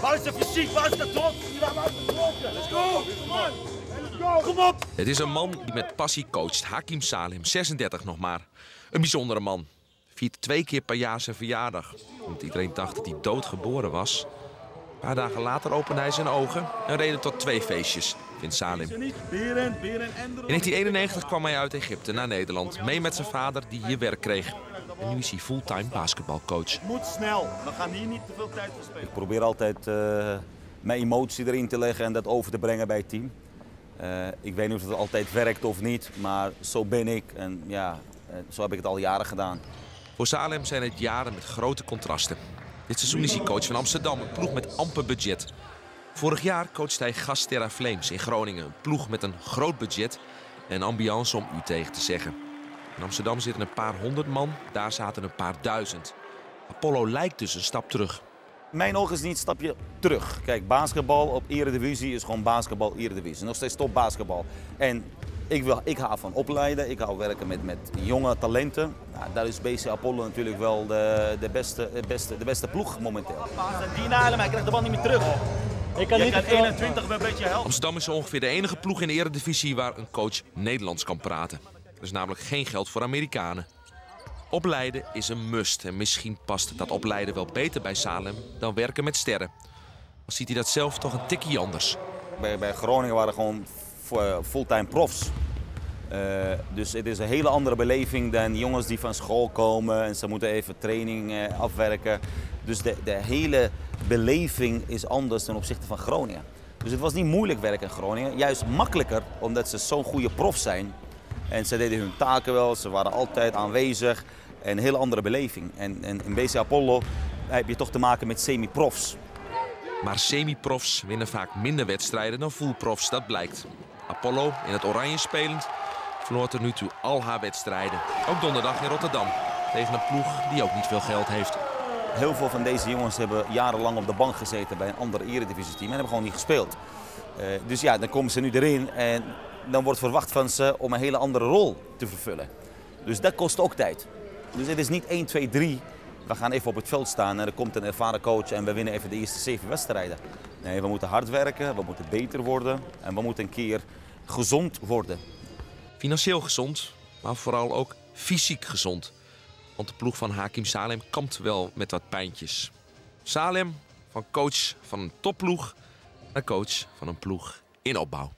Waar is de fysiek? Waar is de? Waar is de druk? Let's go! Come on! Kom op! Het is een man die met passie coacht. Hakim Salem, 36 nog maar. Een bijzondere man. Viert twee keer per jaar zijn verjaardag. Want iedereen dacht dat hij doodgeboren was. Een paar dagen later opende hij zijn ogen en reden tot twee feestjes, vindt Salim. In 1991 kwam hij uit Egypte naar Nederland, mee met zijn vader die hier werk kreeg. En nu is hij fulltime basketbalcoach. Moet snel. We gaan hier niet te veel tijd verspelen. Ik probeer altijd uh, mijn emotie erin te leggen en dat over te brengen bij het team. Uh, ik weet niet of het altijd werkt of niet, maar zo ben ik. En ja, uh, zo heb ik het al jaren gedaan. Voor Salem zijn het jaren met grote contrasten. Dit seizoen is hij coach van Amsterdam, een ploeg met amper budget. Vorig jaar coachte hij Gasterra Flames in Groningen. Een ploeg met een groot budget en ambiance om u tegen te zeggen. In Amsterdam zitten een paar honderd man, daar zaten een paar duizend. Apollo lijkt dus een stap terug. Mijn ogen is niet een stapje terug. Kijk, basketbal op Eredivisie is gewoon basketbal Eredivisie. Nog steeds top basketbal. En ik, wil, ik hou van opleiden, ik hou werken met, met jonge talenten. Nou, daar is BC Apollo natuurlijk wel de, de, beste, de, beste, de beste ploeg momenteel. Die maar hij krijgt de bal niet meer terug. Ik kan niet 21 een beetje helpen. Amsterdam is ongeveer de enige ploeg in de Eredivisie waar een coach Nederlands kan praten. Er is namelijk geen geld voor Amerikanen. Opleiden is een must en misschien past dat opleiden wel beter bij Salem dan werken met sterren. Ziet hij dat zelf toch een tikje anders. Bij, bij Groningen waren gewoon fulltime profs. Uh, dus het is een hele andere beleving dan jongens die van school komen en ze moeten even training uh, afwerken. Dus de, de hele beleving is anders ten opzichte van Groningen. Dus het was niet moeilijk werken in Groningen, juist makkelijker omdat ze zo'n goede prof zijn. En ze deden hun taken wel, ze waren altijd aanwezig. En een hele andere beleving. En, en in BC Apollo heb je toch te maken met semi-profs. Maar semi-profs winnen vaak minder wedstrijden dan full-profs, dat blijkt. Apollo, in het oranje spelend, verloor tot nu toe al haar wedstrijden. Ook donderdag in Rotterdam, tegen een ploeg die ook niet veel geld heeft. Heel veel van deze jongens hebben jarenlang op de bank gezeten bij een ander eredivisie-team en hebben gewoon niet gespeeld. Uh, dus ja, dan komen ze nu erin en dan wordt verwacht van ze om een hele andere rol te vervullen. Dus dat kost ook tijd. Dus het is niet 1, 2, 3. We gaan even op het veld staan en er komt een ervaren coach en we winnen even de eerste zeven wedstrijden. Nee, we moeten hard werken, we moeten beter worden en we moeten een keer gezond worden. Financieel gezond, maar vooral ook fysiek gezond. Want de ploeg van Hakim Salem kampt wel met wat pijntjes. Salem van coach van een topploeg naar coach van een ploeg in opbouw.